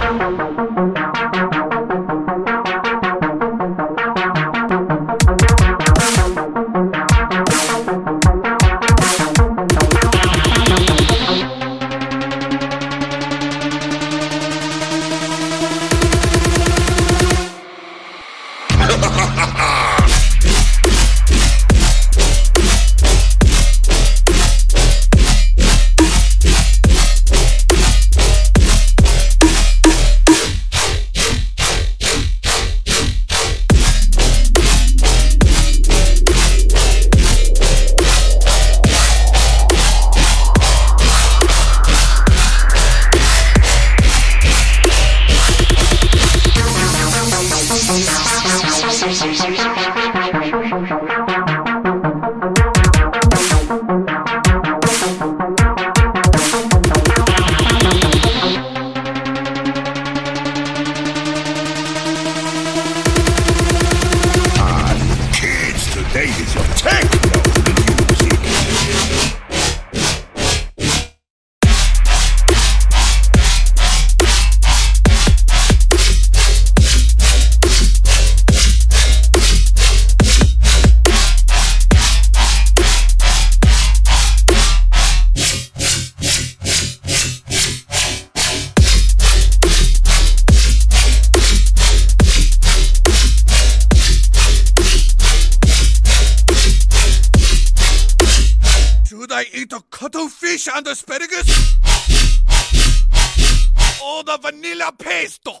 Thank you. Today is your techno I eat a cuttlefish and asparagus? Or the vanilla pesto?